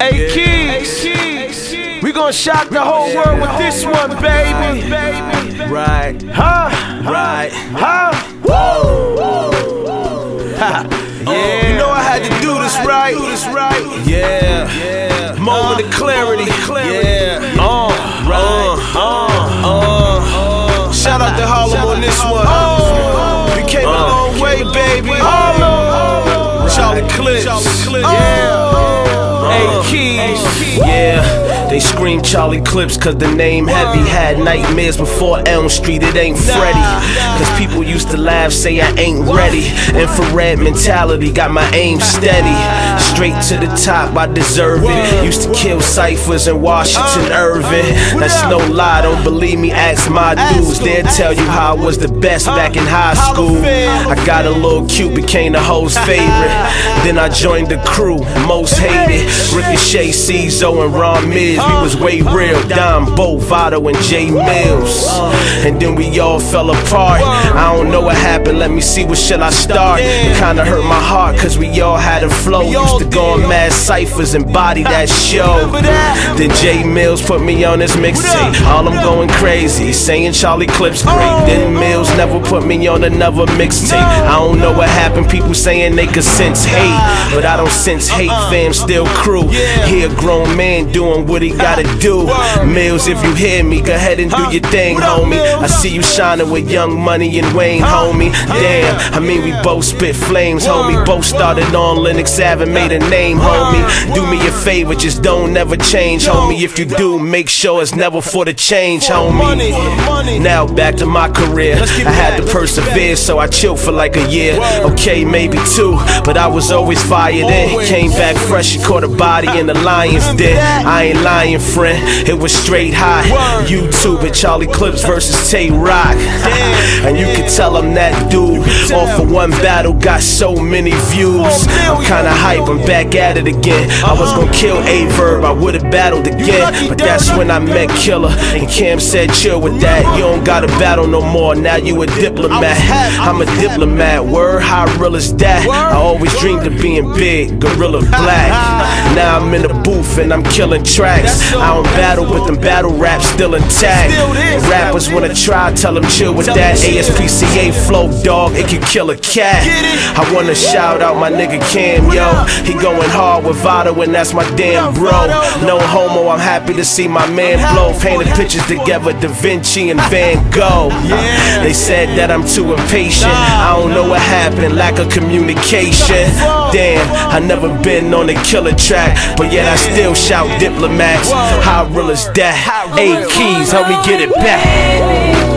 hey Keys, we gonna shock the whole world with this one, baby. Right, Huh? right. Huh? Woo! Yeah. You know I had to do this right. Do this right. Yeah, yeah. Moment of clarity. Yeah. Uh, Right. uh, Uh, Shout out to Harlem on this one. We came a long way, baby. Harlem. Charlie Clips. Yeah. Jesus scream Charlie Clips cause the name heavy. Had nightmares before Elm Street, it ain't Freddy. Cause people used to laugh, say I ain't ready. Infrared mentality, got my aim steady. Straight to the top, I deserve it. Used to kill ciphers in Washington, Irving. That's no lie, don't believe me, ask my dudes. They'll tell you how I was the best back in high school. I got a little cute, became the host favorite. Then I joined the crew, most hated. Ricochet, Cizo, and Ron Miz. We was way real. Dom, Bo, Vado, and Jae Millz. And then we all fell apart. I don't what happened, let me see what shall I start. It kinda hurt my heart, cause we all had a flow. Used to go on mad ciphers and body that show. Then Jae Millz put me on this mixtape. All I'm going crazy, saying Charlie Clips great. Then Millz never put me on another mixtape. I don't know what happened, people saying they could sense hate. But I don't sense hate, fam, still crew. Hear a grown man doing what he gotta do. Millz, if you hear me, go ahead and do your thing, homie. I see you shining with Young Money and Wayne, homie. Damn, I mean, we both spit flames, homie. Both started on Lenox Ave and made a name, homie. Do me a favor, just don't never change, homie. If you do, make sure it's never for the change, homie. Now back to my career. I had to persevere, so I chilled for like a year. Okay, maybe two, but I was always fired in. Came back fresh and caught a body in the Lions Den. I ain't lying, friend. It was straight high. YouTube and Charlie Clips versus Tay Rock. And you can tell I'm that dude. Off of one battle, got so many views. I'm kinda hype, I'm back at it again. I was gonna kill A Verb, I would've battled again. But that's when I met Killa. And Cam said, chill with that. You don't gotta battle no more, now you a diplomat. I'm a diplomat, word, how real is that? I always dreamed of being big, Guerilla Black. Now I'm in the booth and I'm killing tracks. I don't battle, but them battle raps still intact. And rappers wanna try, tell them chill with that. ASPCA flow, dog, it can kill a cat. I wanna shout out my nigga Cam, yo. He going hard with Vado, and that's my damn bro. No homo, I'm happy to see my man blow. Painted pictures together, Da Vinci and Van Gogh. They said that I'm too impatient. I don't know what happened, lack of communication. Damn, I never been on a killer track, but yet I still shout diplomats. How real is that? Eight keys, help me get it back.